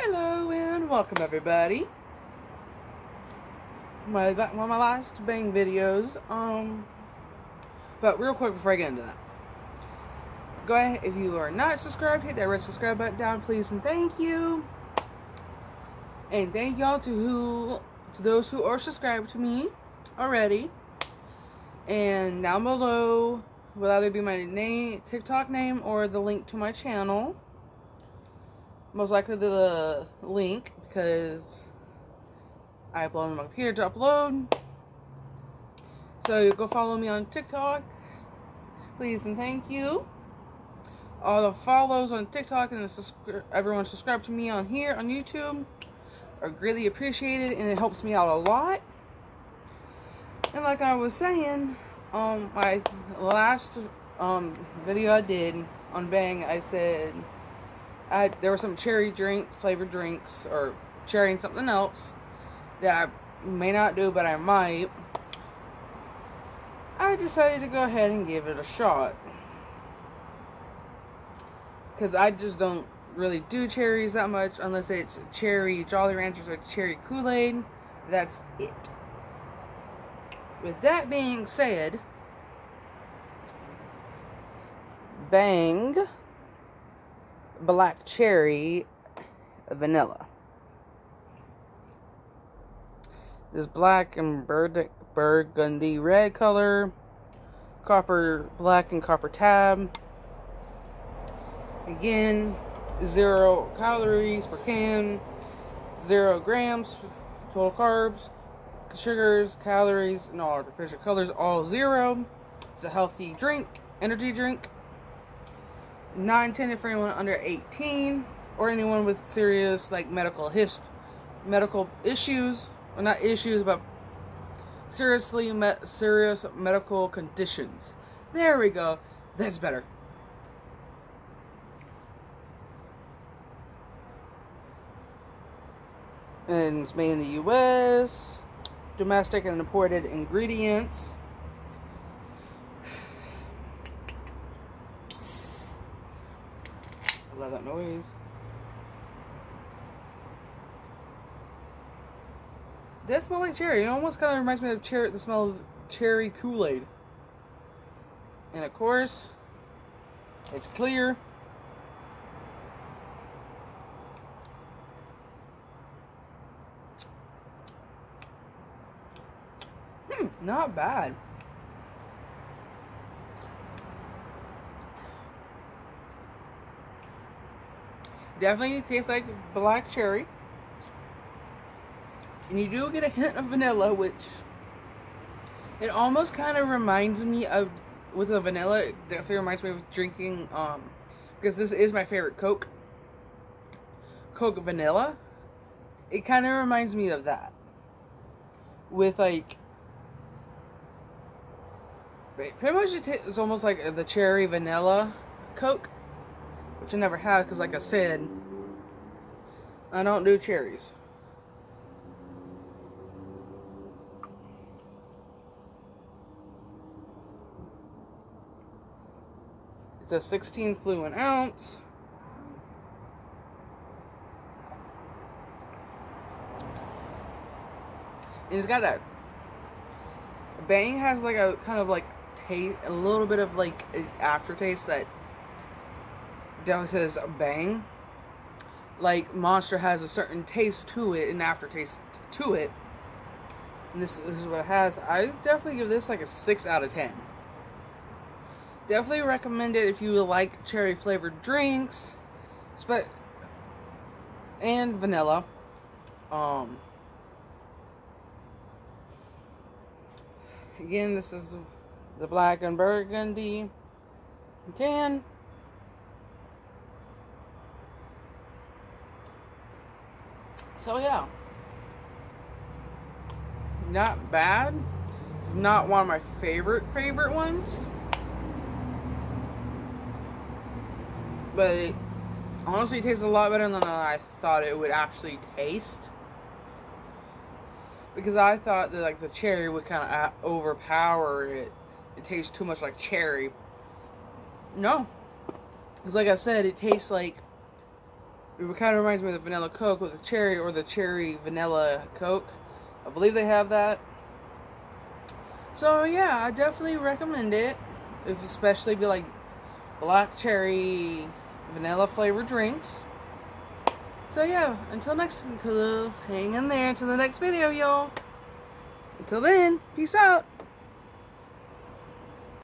Hello and welcome everybody. My one of my last bang videos. Um, but real quick before I get into that, go ahead if you are not subscribed, hit that red subscribe button down, please, and thank you. And thank y'all to who to those who are subscribed to me already. And down below will either be my name, TikTok name, or the link to my channel most likely the link because I upload on my computer to upload. So you go follow me on TikTok, please and thank you. All the follows on TikTok and everyone subscribe to me on here on YouTube are greatly appreciated and it helps me out a lot. And like I was saying, um, my last um video I did on Bang, I said I, there were some cherry drink flavored drinks or cherry and something else that I may not do, but I might. I decided to go ahead and give it a shot. Because I just don't really do cherries that much unless it's cherry Jolly Ranchers or cherry Kool Aid. That's it. With that being said, bang black cherry vanilla. This black and burgundy red color, copper black and copper tab. Again, zero calories per can, zero grams total carbs, sugars, calories, and all artificial colors, all zero. It's a healthy drink, energy drink not intended for anyone under 18 or anyone with serious like medical hist medical issues or not issues but seriously me serious medical conditions. There we go. That's better. And it's made in the US domestic and imported ingredients love that noise. That smell like cherry. It almost kind of reminds me of cherry, the smell of cherry Kool-Aid. And of course, it's clear. Hmm, not bad. Definitely tastes like black cherry. And you do get a hint of vanilla, which it almost kind of reminds me of with the vanilla. It definitely reminds me of drinking um because this is my favorite Coke. Coke vanilla. It kind of reminds me of that. With like pretty much it's almost like the cherry vanilla Coke which I never had because, like I said, I don't do cherries. It's a 16 fluid ounce. And it's got that. Bang has like a kind of like taste, a little bit of like uh, aftertaste that down says bang. Like Monster has a certain taste to it, an aftertaste to it. And this, this is what it has. I definitely give this like a 6 out of 10. Definitely recommend it if you like cherry flavored drinks. But and vanilla. Um Again, this is the black and burgundy can. So yeah. Not bad. It's not one of my favorite favorite ones. But it honestly tastes a lot better than I thought it would actually taste. Because I thought that like the cherry would kind of uh, overpower it. It tastes too much like cherry. No. Because like I said, it tastes like It kind of reminds me of the vanilla Coke with the cherry or the cherry vanilla Coke. I believe they have that. So yeah, I definitely recommend it. If especially you like black cherry vanilla flavored drinks. So yeah, until next until hang in there until the next video, y'all. Until then, peace out.